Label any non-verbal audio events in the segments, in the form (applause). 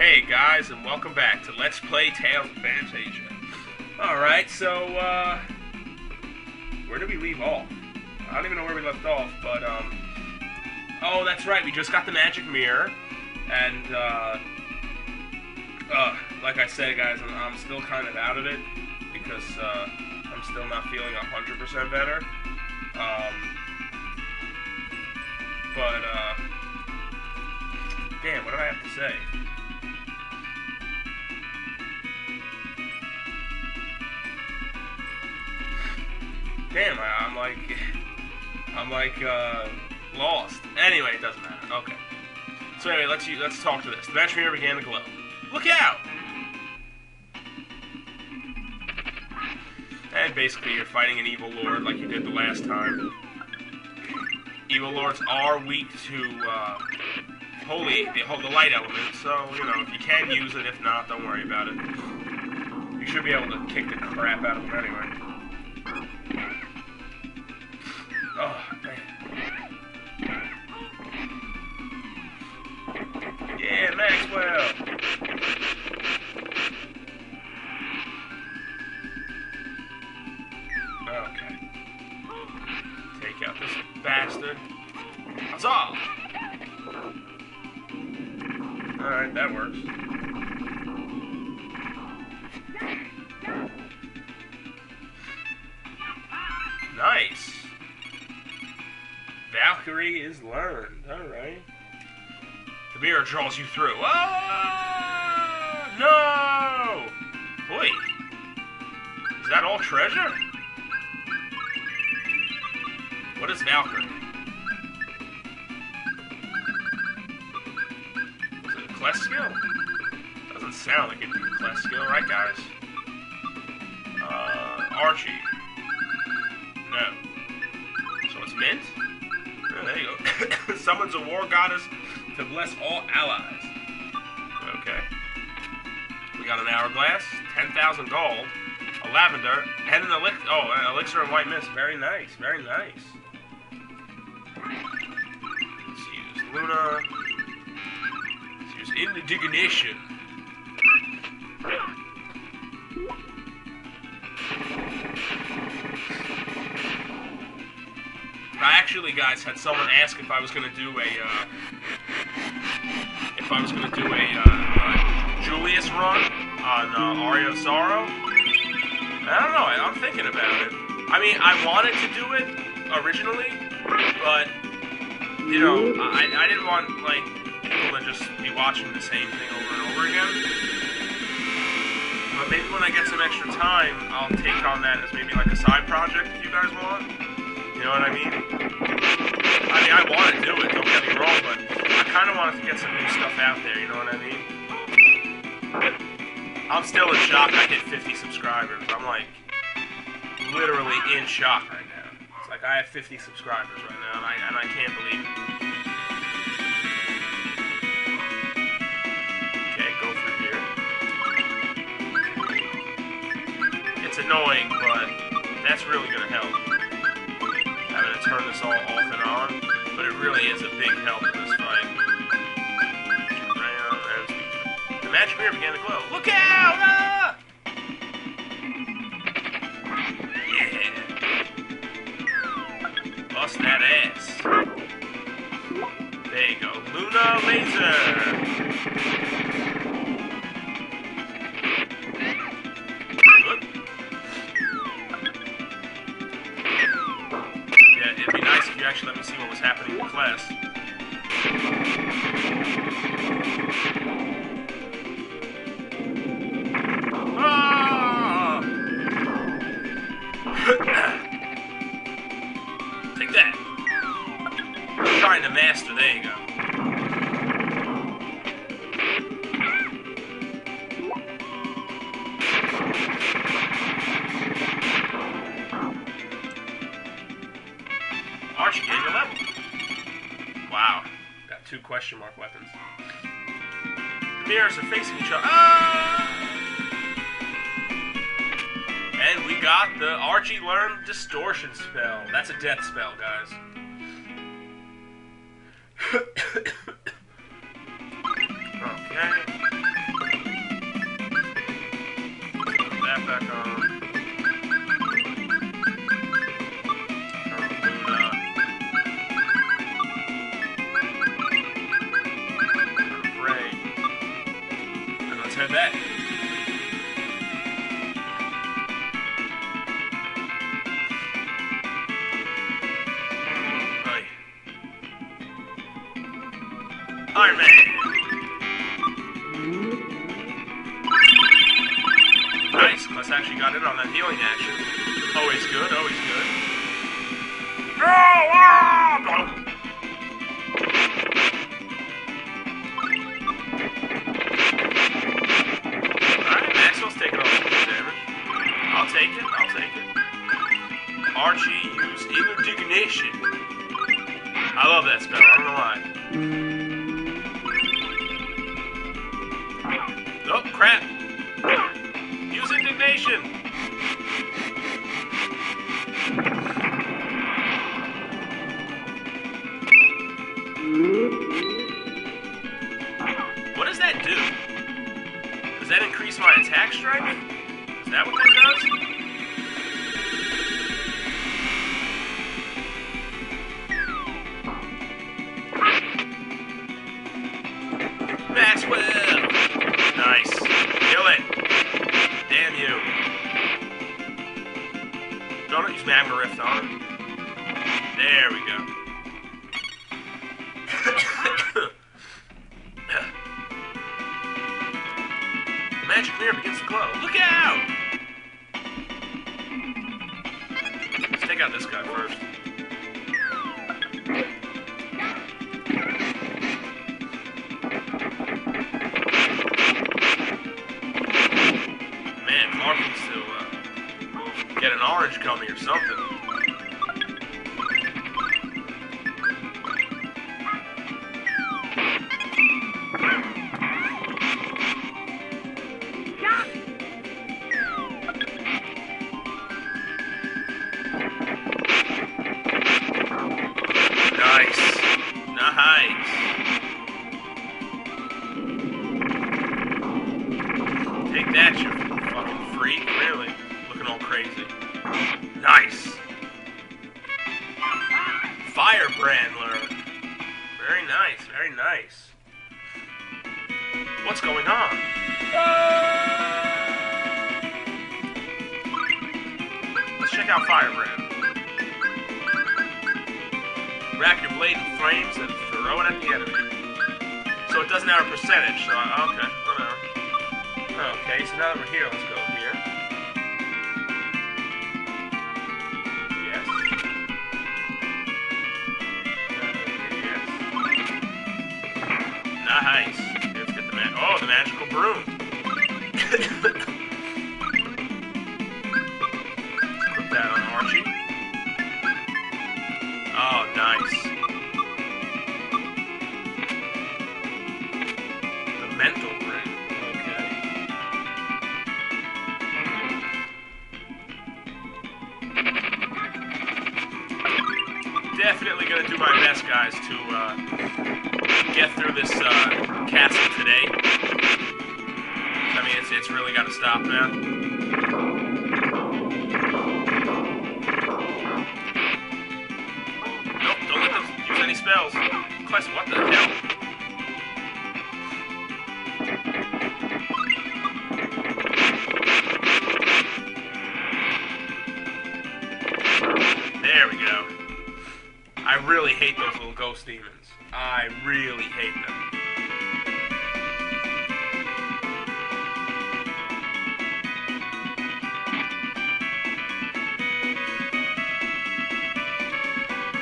Hey guys, and welcome back to Let's Play Tales of Phantasia. Alright, so, uh, where did we leave off? I don't even know where we left off, but, um, oh, that's right, we just got the magic mirror, and, uh, uh, like I said, guys, I'm, I'm still kind of out of it, because, uh, I'm still not feeling 100% better, um, but, uh, damn, what did I have to say? Damn, I, I'm like, I'm like uh, lost. Anyway, it doesn't matter. Okay. So anyway, let's let's talk to this. The match mirror began to glow. Look out! And basically, you're fighting an evil lord like you did the last time. Evil lords are weak to uh, holy the, the light element, so you know if you can use it. If not, don't worry about it. You should be able to kick the crap out of them anyway. Maxwell. Okay. Take out this bastard. Huzzah! Alright, that works. Nice. Valkyrie is learned. Alright. The mirror draws you through. Ah! No! Wait. Is that all treasure? What is Valkyrie? Is it a class skill? Doesn't sound like it'd be a class skill, right, guys? Uh, Arche. No. So it's mint? Oh, there you go. (coughs) Summons a war goddess to bless all allies. Okay. We got an hourglass, 10,000 gold, a lavender, and an elixir. Oh, an elixir and white mist. Very nice. Very nice. Let's use Luna. Let's use indignation. I actually, guys, had someone ask if I was gonna do a, uh, if I was gonna do a, uh, uh, Julius run on uh, Aria Sorrow. I don't know. I'm thinking about it. I mean, I wanted to do it originally, but you know, I, I didn't want like people to just be watching the same thing over and over again. But maybe when I get some extra time, I'll take on that as maybe like a side project if you guys want. You know what I mean? I mean, I want to do it, don't get me wrong, but kind of wanted to get some new stuff out there, you know what I mean? I'm still in shock I hit 50 subscribers. I'm like, literally in shock right now. It's like I have 50 subscribers right now, and I, and I can't believe it. Okay, go through here. It's annoying, but that's really going to help having to turn this all off and on, but it really is a big help the magic mirror began to glow. Look out! Ah! Yeah. Bust that ass. There you go. Luna Laser! Yeah, it'd be nice if you actually let me see what was happening in class. bears are facing each other. Ah! And we got the Arche Learn Distortion spell. That's a death spell, guys. (coughs) okay. Put that back on. And let's head back. Aye. Iron Man. Nice, actually got in on that healing action. Always good, always good. No! Ah! Attack strike? Is that what that does? Maxwell! Nice. Kill it. Damn you. Don't use Magma Rift on him. There we go. Firebrandler. Very nice, very nice. What's going on? Let's check out Firebrand. Rack your blade in flames and throw it at the enemy. So it doesn't have a percentage, so I, okay, whatever. Okay, so now that we're here, let's go Nice. Get the ma- oh, the magical broom. (laughs) (laughs) Definitely gonna do my best, guys, to uh, get through this uh, castle today. I mean, it's, it's really got to stop now. Nope, don't let them use any spells. Quest, what the hell? Hate those little ghost demons. I really hate them.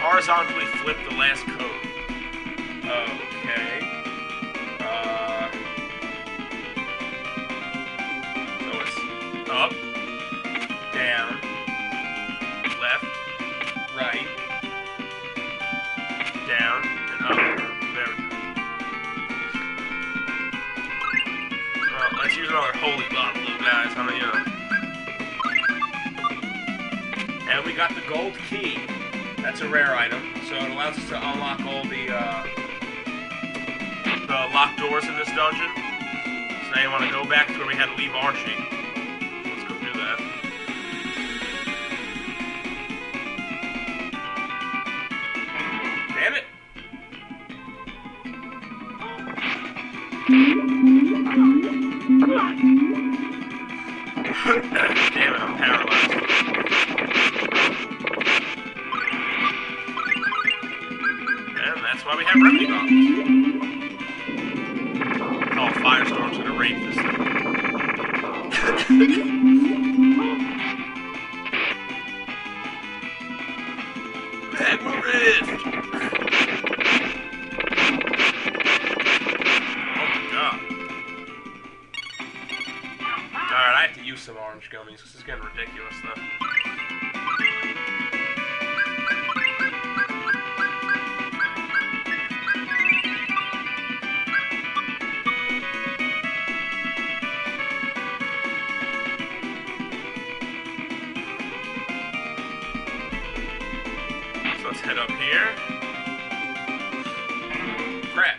Horizontally flip the last code. Okay. Uh, so it's up, let's use another guys. How many, uh... And we got the gold key. That's a rare item, so it allows us to unlock all the, uh, the locked doors in this dungeon. So now you want to go back to where we had to leave Arche. Head up here. Crap.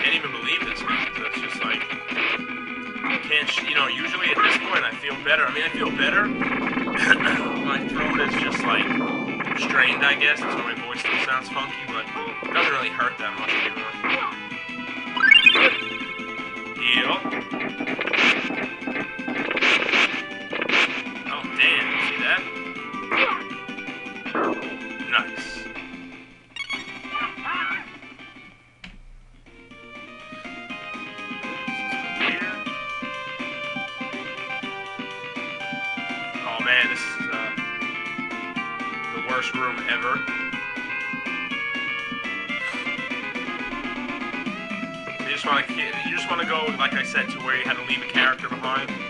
Can't even believe this, guys. That's just like can't. You know, usually at this point I feel better. I mean, I feel better. (coughs) my throat is just like strained, I guess. That's why my voice still sounds funky, but it doesn't really hurt that much anymore. Heal. Oh, damn. See that? Nice. Oh man, this is uh, the worst room ever. Just want to you just want to go like I said to where you had to leave a character behind.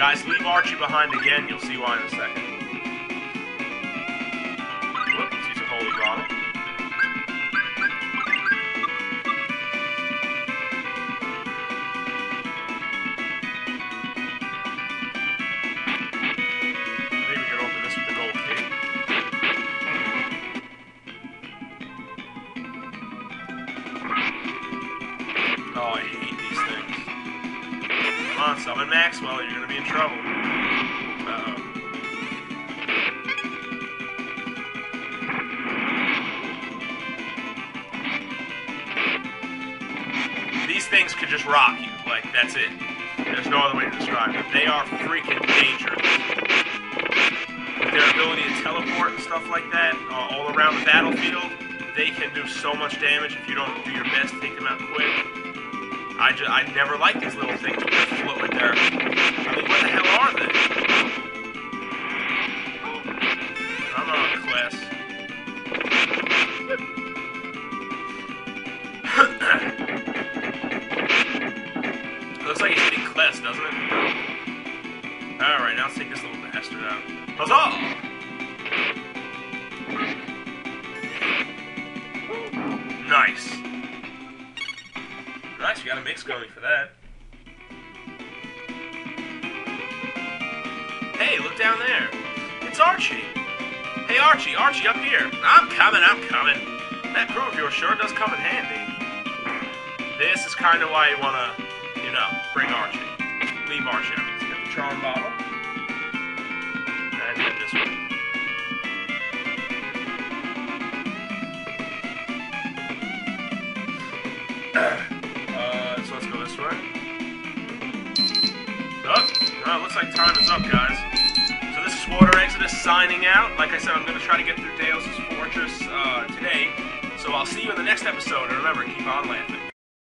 Guys, leave Arche behind again. You'll see why in a second. Summon Maxwell, you're gonna be in trouble. Uh-oh. These things could just rock you, like, that's it. There's no other way to describe them. They are freaking dangerous. With their ability to teleport and stuff like that, uh, all around the battlefield, they can do so much damage if you don't do your best to take them out quick. I just, I never like these little things with float with their. I mean, what the hell are they? I'm on Cless. (coughs) Looks like he's hitting Cless, doesn't it? Alright, now let's take this little bastard out. Huzzah! Nice. Nice, we got a mix going for that. Hey, look down there. It's Arche. Hey, Arche, Arche, up here. I'm coming, I'm coming. That crew of yours sure does come in handy. This is kind of why you want to, you know, bring Arche. Leave Arche. I get the charm bottle. And get this one. Looks like time is up, guys. So this is Water Exodus signing out. Like I said, I'm going to try to get through Dhaos' Fortress uh, today. So I'll see you in the next episode. And remember, keep on laughing.